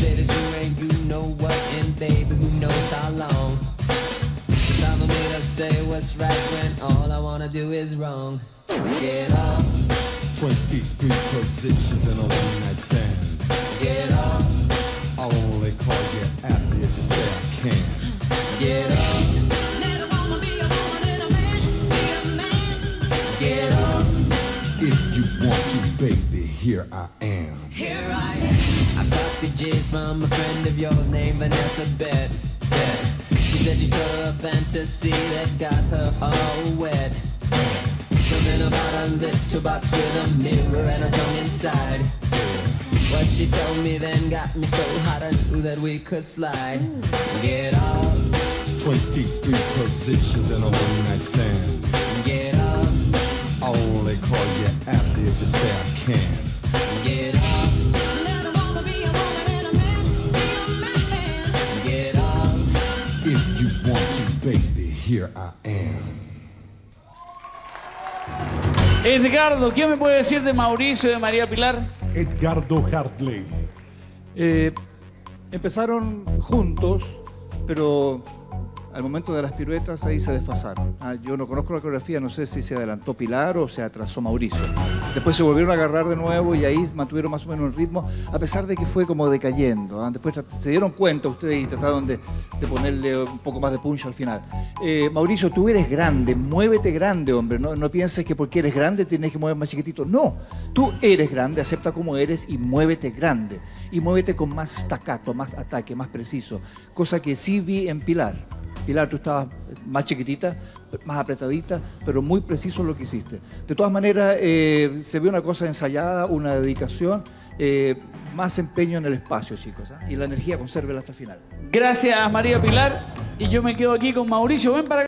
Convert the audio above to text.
better doing you know what and baby who knows how long. Cause I'm made up say what's right when all I wanna do is wrong. Get up. 23 positions and a one night stand Get up. I'll only call you after you say I can. Get up. Let a woman be a woman and a man be a man. Get up. If you want to baby here I am. Here I am I got the J's from a friend of yours named Vanessa Bet. Bet. She said she told her a fantasy that got her all wet. Something about a little box with a mirror and a tongue inside. What she told me then got me so hot and smooth that we could slide. Get up, 23 positions in a one night stand. get here I am. Edgardo, ¿qué me puede decir de Mauricio y de María Pilar? Edgardo Hartley. Eh, empezaron juntos, pero al momento de las piruetas ahí se desfasaron. Ah, yo no conozco la coreografía, no sé si se adelantó Pilar o se atrasó Mauricio. Después se volvieron a agarrar de nuevo y ahí mantuvieron más o menos el ritmo, a pesar de que fue como decayendo. ah. Después se dieron cuenta ustedes y trataron de, ponerle un poco más de punch al final. Eh, Mauricio, tú eres grande, muévete grande, hombre. No, no pienses que porque eres grande tienes que mover más chiquitito. No, tú eres grande, acepta como eres y muévete grande. Y muévete con más staccato, más ataque, más preciso. Cosa que sí vi en Pilar. Pilar, tú estabas más chiquitita, más apretadita, pero muy preciso lo que hiciste. De todas maneras, eh, se ve una cosa ensayada, una dedicación, eh, más empeño en el espacio, chicos. ¿ah? Y la energía consérvela hasta el final. Gracias María Pilar y yo me quedo aquí con Mauricio. Ven para.